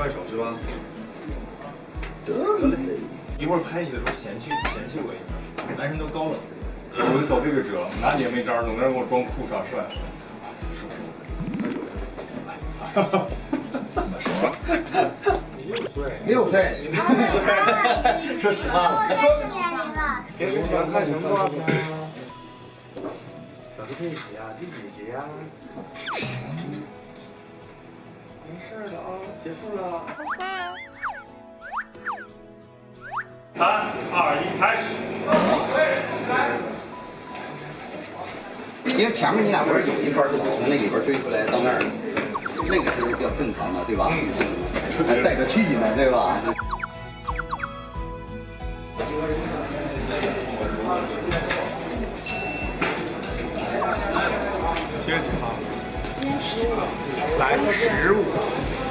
怪手是吧？得，一会儿拍你的时候嫌弃嫌弃我一下，男人都高冷，我就走这个辙，拿你也没招，总在那给我装酷耍帅。哈哈哈哈哈！六岁，六岁，哈哈哈！说实话，太便。喜欢看什么动画片啊？小猪佩奇啊，第几集啊？没事的啊，结束了。三二一，开始。因为前面你俩不是有一段是从那里边追出来到那儿，那个是比较正常的，对吧？还带着气呢，对吧？来十五。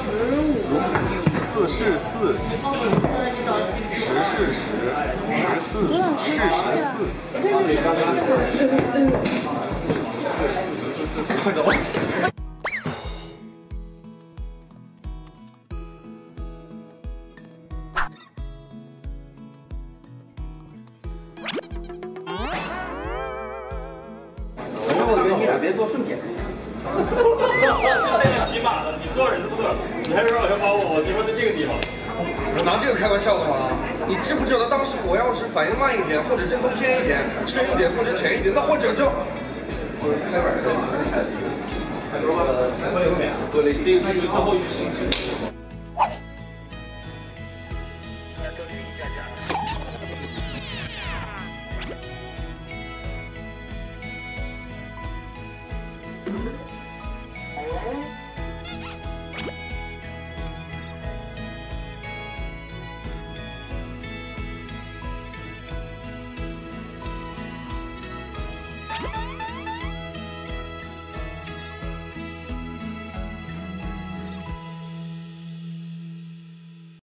十五。四是四。十是十。十四。是十四。四。四。四。四，快走！其实我觉得你俩别做顺点。现在骑马了，你坐着是不坐？你还是让小把我，我结婚在这个地方。我拿这个开玩笑的吗？你知不知道当时我要是反应慢一点，或者镜头偏一点、深一点或者浅一点，那或者就……开板的开始，开多了，开有点，多了一这个是最后一声。